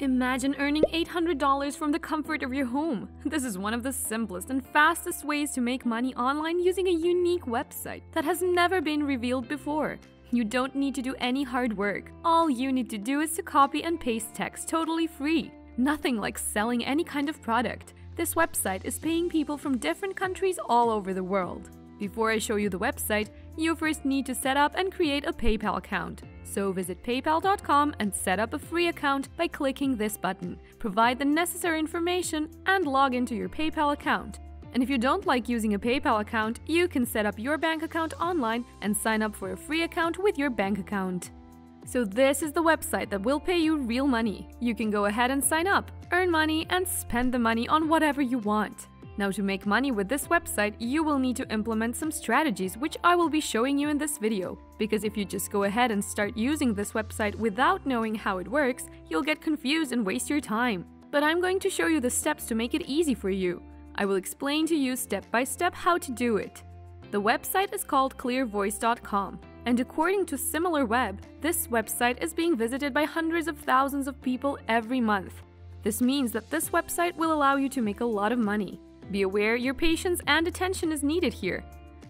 Imagine earning $800 from the comfort of your home. This is one of the simplest and fastest ways to make money online using a unique website that has never been revealed before. You don't need to do any hard work. All you need to do is to copy and paste text totally free. Nothing like selling any kind of product. This website is paying people from different countries all over the world. Before I show you the website, you first need to set up and create a PayPal account. So visit paypal.com and set up a free account by clicking this button. Provide the necessary information and log into your PayPal account. And if you don't like using a PayPal account, you can set up your bank account online and sign up for a free account with your bank account. So this is the website that will pay you real money. You can go ahead and sign up, earn money, and spend the money on whatever you want. Now to make money with this website, you will need to implement some strategies which I will be showing you in this video. Because if you just go ahead and start using this website without knowing how it works, you'll get confused and waste your time. But I'm going to show you the steps to make it easy for you. I will explain to you step by step how to do it. The website is called clearvoice.com, and according to SimilarWeb, this website is being visited by hundreds of thousands of people every month. This means that this website will allow you to make a lot of money. Be aware your patience and attention is needed here.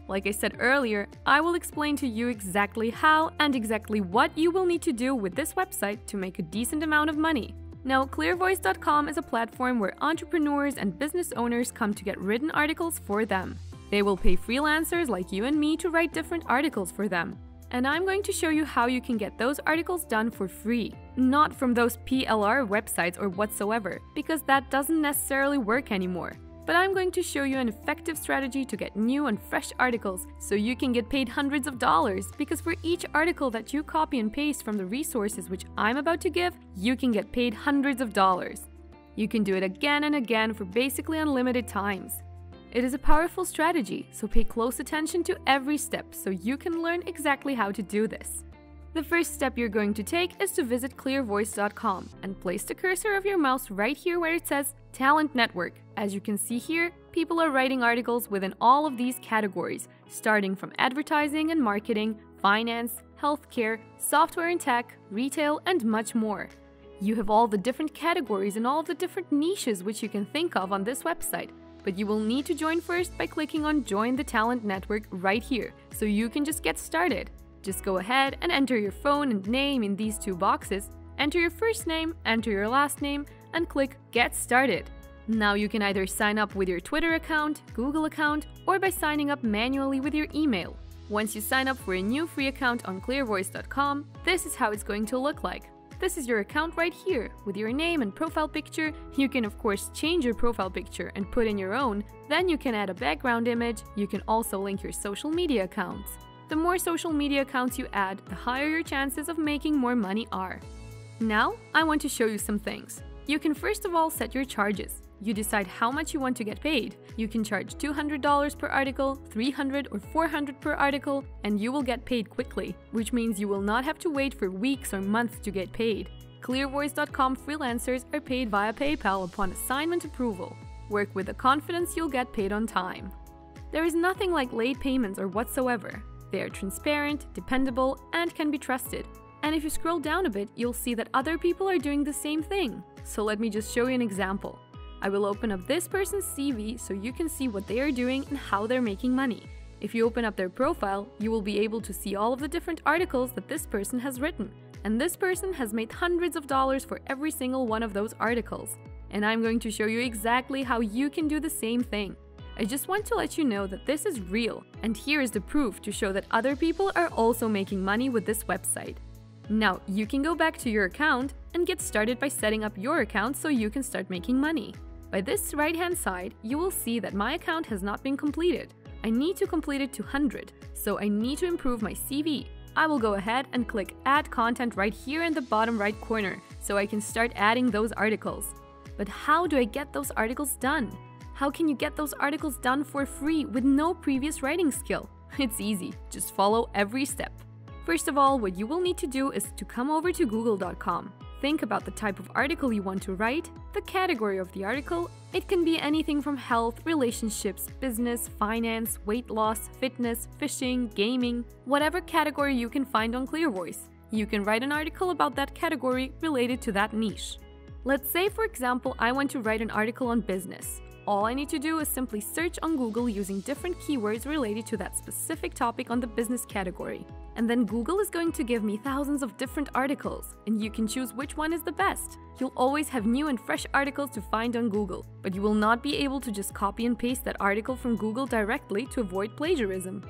Like I said earlier, I will explain to you exactly how and exactly what you will need to do with this website to make a decent amount of money. Now, clearvoice.com is a platform where entrepreneurs and business owners come to get written articles for them. They will pay freelancers like you and me to write different articles for them. And I'm going to show you how you can get those articles done for free, not from those PLR websites or whatsoever, because that doesn't necessarily work anymore but I'm going to show you an effective strategy to get new and fresh articles so you can get paid hundreds of dollars because for each article that you copy and paste from the resources which I'm about to give, you can get paid hundreds of dollars. You can do it again and again for basically unlimited times. It is a powerful strategy, so pay close attention to every step so you can learn exactly how to do this. The first step you're going to take is to visit clearvoice.com and place the cursor of your mouse right here where it says Talent Network. As you can see here, people are writing articles within all of these categories, starting from advertising and marketing, finance, healthcare, software and tech, retail, and much more. You have all the different categories and all the different niches which you can think of on this website, but you will need to join first by clicking on Join the Talent Network right here, so you can just get started. Just go ahead and enter your phone and name in these two boxes, enter your first name, enter your last name, and click Get Started. Now you can either sign up with your Twitter account, Google account, or by signing up manually with your email. Once you sign up for a new free account on clearvoice.com, this is how it's going to look like. This is your account right here, with your name and profile picture. You can of course change your profile picture and put in your own, then you can add a background image, you can also link your social media accounts. The more social media accounts you add, the higher your chances of making more money are. Now, I want to show you some things. You can first of all set your charges. You decide how much you want to get paid. You can charge $200 per article, $300 or $400 per article, and you will get paid quickly, which means you will not have to wait for weeks or months to get paid. Clearvoice.com freelancers are paid via PayPal upon assignment approval. Work with the confidence you'll get paid on time. There is nothing like late payments or whatsoever. They are transparent, dependable, and can be trusted. And if you scroll down a bit, you'll see that other people are doing the same thing. So let me just show you an example. I will open up this person's CV so you can see what they are doing and how they're making money. If you open up their profile, you will be able to see all of the different articles that this person has written. And this person has made hundreds of dollars for every single one of those articles. And I'm going to show you exactly how you can do the same thing. I just want to let you know that this is real, and here is the proof to show that other people are also making money with this website. Now, you can go back to your account and get started by setting up your account so you can start making money. By this right hand side, you will see that my account has not been completed. I need to complete it to 100, so I need to improve my CV. I will go ahead and click Add Content right here in the bottom right corner so I can start adding those articles. But how do I get those articles done? How can you get those articles done for free with no previous writing skill? It's easy, just follow every step. First of all, what you will need to do is to come over to google.com. Think about the type of article you want to write, the category of the article. It can be anything from health, relationships, business, finance, weight loss, fitness, fishing, gaming, whatever category you can find on ClearVoice. You can write an article about that category related to that niche. Let's say, for example, I want to write an article on business. All I need to do is simply search on Google using different keywords related to that specific topic on the business category. And then Google is going to give me thousands of different articles, and you can choose which one is the best. You'll always have new and fresh articles to find on Google, but you will not be able to just copy and paste that article from Google directly to avoid plagiarism.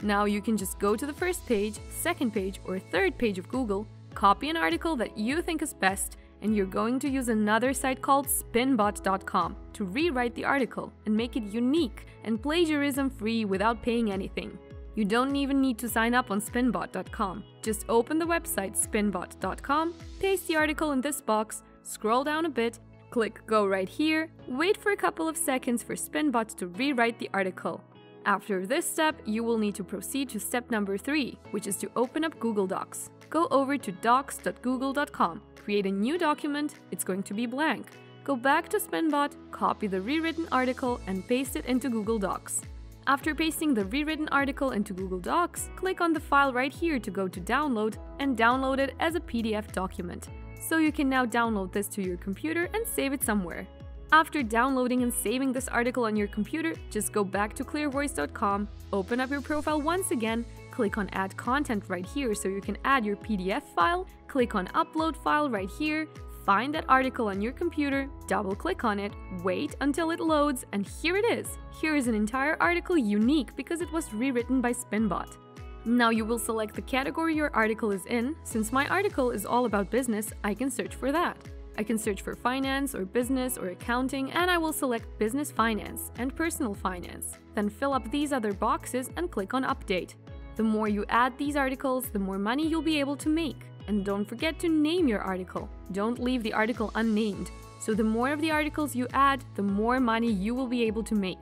Now you can just go to the first page, second page, or third page of Google, copy an article that you think is best, and you're going to use another site called spinbot.com to rewrite the article and make it unique and plagiarism free without paying anything. You don't even need to sign up on spinbot.com. Just open the website spinbot.com, paste the article in this box, scroll down a bit, click go right here, wait for a couple of seconds for Spinbot to rewrite the article. After this step, you will need to proceed to step number 3, which is to open up Google Docs. Go over to docs.google.com create a new document, it's going to be blank. Go back to Spinbot, copy the rewritten article, and paste it into Google Docs. After pasting the rewritten article into Google Docs, click on the file right here to go to Download and download it as a PDF document. So you can now download this to your computer and save it somewhere. After downloading and saving this article on your computer, just go back to clearvoice.com, open up your profile once again, click on Add Content right here so you can add your PDF file, click on Upload File right here, find that article on your computer, double click on it, wait until it loads, and here it is. Here is an entire article unique because it was rewritten by Spinbot. Now you will select the category your article is in. Since my article is all about business, I can search for that. I can search for finance or business or accounting and I will select business finance and personal finance. Then fill up these other boxes and click on update. The more you add these articles, the more money you'll be able to make. And don't forget to name your article. Don't leave the article unnamed. So the more of the articles you add, the more money you will be able to make.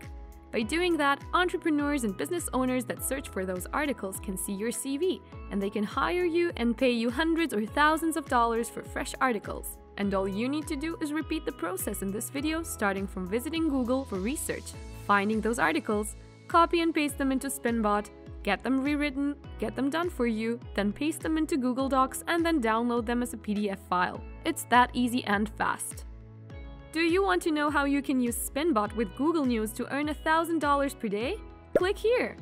By doing that, entrepreneurs and business owners that search for those articles can see your CV and they can hire you and pay you hundreds or thousands of dollars for fresh articles. And all you need to do is repeat the process in this video starting from visiting Google for research, finding those articles, copy and paste them into Spinbot, get them rewritten, get them done for you, then paste them into Google Docs and then download them as a PDF file. It's that easy and fast. Do you want to know how you can use Spinbot with Google News to earn $1,000 per day? Click here!